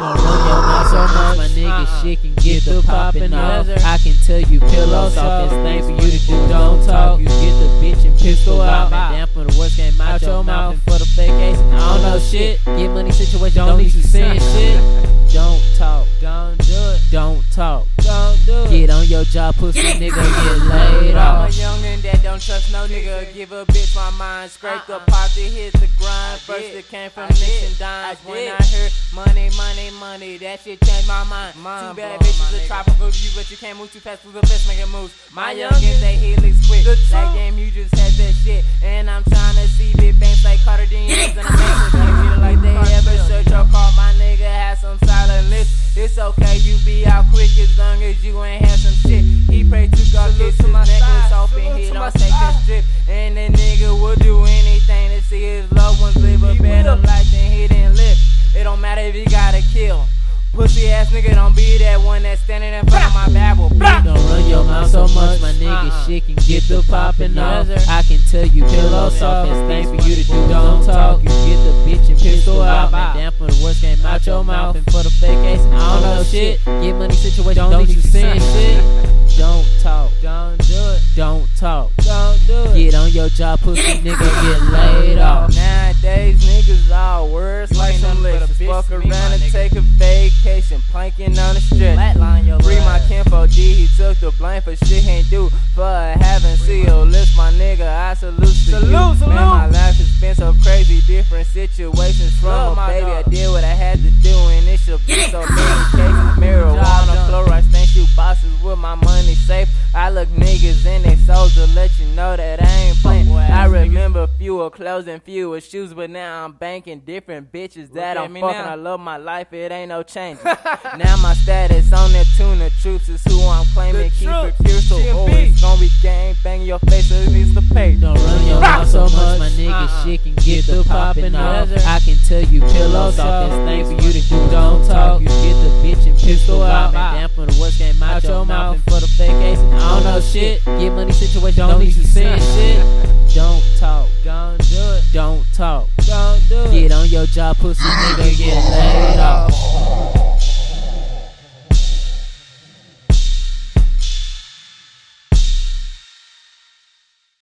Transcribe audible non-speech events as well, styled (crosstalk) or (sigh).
Run your mouth so much, my nigga. Uh-uh. Shit can get the popping off. I can tell you pillows off. It's thing for you to do. Don't talk. You get the bitch and pistol out. Damn for the worst game out your mouth. And for the fake ace, I don't know shit. Get money situation. Don't need you saying shit. Don't talk. Get on your job, pussy nigga. Get laid off. I'm a youngin' that don't trust no nigga. Give a bitch my mind. Scrape the uh-uh. pot to hit the grind. First it came from nicks and dimes. I When. I heard money, money, money, that shit changed my mind. Mind Too bad bitches a tropical view, but you can't move too fast. Through the best making moves. My My youngins, they helix quick. the That game, you just had that shit. And I'm trying It's okay, you be out quick as long as you ain't have some shit. He pray to God, kiss to his my necklace and he my don't take side. his drip. And the nigga will do anything to see his loved ones live a better life than he didn't live. It don't matter if he gotta kill. Pussy ass nigga don't be that one that's standing in front of my Bible. Don't run your mouth so much, my nigga. Uh-uh. Shit can get the popping off. I can tell you pillows off. It's things for you to do. Don't talk. You get the out your mouth. And for the fake ace, I don't know shit. Get money situation. Don't need you saying shit. Don't talk. Don't do it. Don't talk. Don't do it. Get on your job, pussy nigga. Get laid off. Nowadays, niggas all words like some licks. Fuck around and take a vacation, planking on the strip. Flatline your Free my ass. Campo G, he took the blame for shit he ain't do. For having seal list, my nigga, I salute to Salute, you. salute. Man, my life has been so crazy, different situations from Love a my baby. dog. I did what I had money safe. I look niggas in their souls to let you know that I ain't playing. I remember fewer clothes and fewer shoes, but now I'm banking different bitches that at I'm fucking. now. I love my life, it ain't no change. (laughs) now my status on that tuna troops is who I'm claiming. The Keep it pure, so always gang banging your face, so it needs to pay. Don't run your mouth so much, my nigga. Uh-uh. Shit can get the popping off. Yes. I can tell you pillows off. It's thing for you to do. Don't talk. You get the bitch and pistol out. And damn for the worst game out your mouth. And for the fake ace, I don't know shit. Get money situation. Don't need to saying shit. Don't talk. Don't do it, Don't talk. don't do it. Get on your job, pussy nigga. Get laid off.